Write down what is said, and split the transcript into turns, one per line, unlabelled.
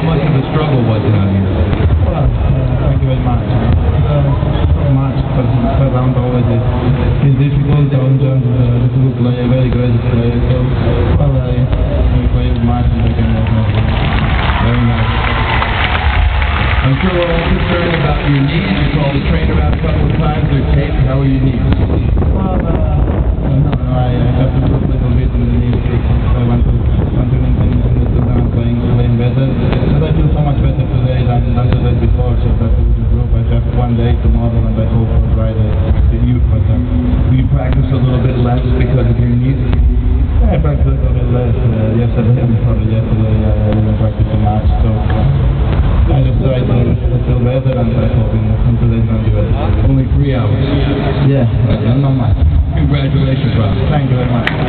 How much of a struggle was it
uh, thank you very much. Always difficult. A player, very aggressive player. So, I, play with much and I can
Very. I'm sure we're all concerned about your knees. The
day before, so that will improve. I have one day tomorrow and I hope on Friday the youth, but uh,
Do you practice a little bit less because of your knees?
I practiced a little bit less uh, yesterday and before yesterday I didn't practice too much, so uh, I just try to feel better and I hope in, today's not be better.
Only three hours.
Yeah, uh, not much.
Congratulations, Rafa.
Thank you very much.